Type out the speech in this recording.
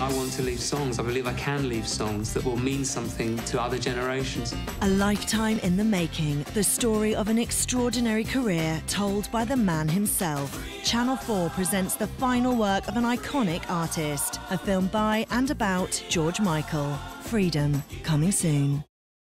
I want to leave songs. I believe I can leave songs that will mean something to other generations. A lifetime in the making, the story of an extraordinary career told by the man himself. Channel 4 presents the final work of an iconic artist, a film by and about George Michael. Freedom, coming soon.